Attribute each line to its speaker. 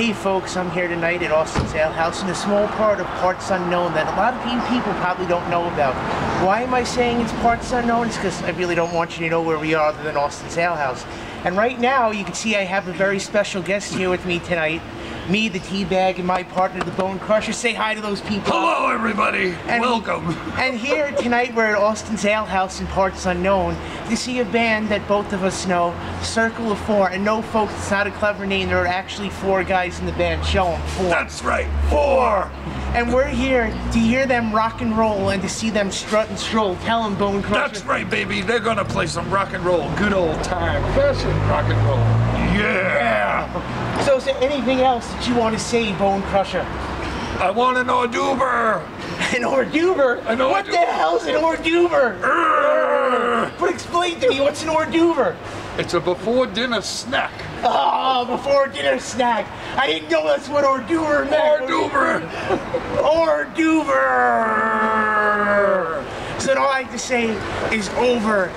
Speaker 1: Hey folks, I'm here tonight at Austin's Ale House in a small part of Parts Unknown that a lot of people probably don't know about. Why am I saying it's Parts Unknown? It's because I really don't want you to know where we are other than Austin's Ale House. And right now, you can see I have a very special guest here with me tonight. Me, the T-Bag, and my partner, the Bone Crusher. Say hi to those people.
Speaker 2: Hello, everybody.
Speaker 1: And-
Speaker 2: Welcome.
Speaker 1: And here tonight we're at Austin's Ale House in Parts Unknown to see a band that both of us know, Circle of Four. And no, folks, it's not a clever name. There are actually four guys in the band. Show them four.
Speaker 2: That's right. Four.
Speaker 1: And we're here to hear them rock and roll and to see them strut and stroll. Tell them, Bone Crusher.
Speaker 2: That's right, baby. They're gonna play some rock and roll. Good old time. Fashion rock and roll.
Speaker 1: Is there anything else that you want to say, Bone Crusher?
Speaker 2: I want an hors d'oeuvre.
Speaker 1: An hors d'oeuvre?
Speaker 2: An hors
Speaker 1: What the
Speaker 2: d'oeuvre.
Speaker 1: hell's an hors d'oeuvre? But explain to me, what's an hors d'oeuvre?
Speaker 2: It's a before dinner snack.
Speaker 1: Oh, before dinner snack. I didn't know that's what hors d'oeuvre meant.
Speaker 2: Hors d'oeuvre.
Speaker 1: Hors d'oeuvre. So all I have to say is over.